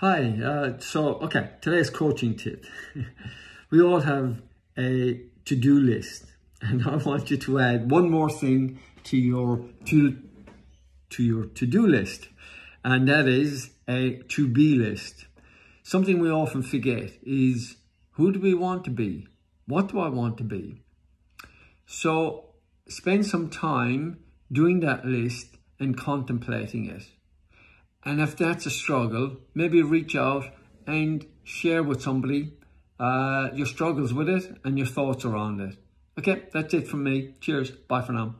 Hi, uh, so, okay, today's coaching tip. we all have a to-do list and I want you to add one more thing to your to, to your to-do list and that is a to-be list. Something we often forget is who do we want to be? What do I want to be? So spend some time doing that list and contemplating it. And if that's a struggle, maybe reach out and share with somebody uh, your struggles with it and your thoughts around it. Okay, that's it from me. Cheers. Bye for now.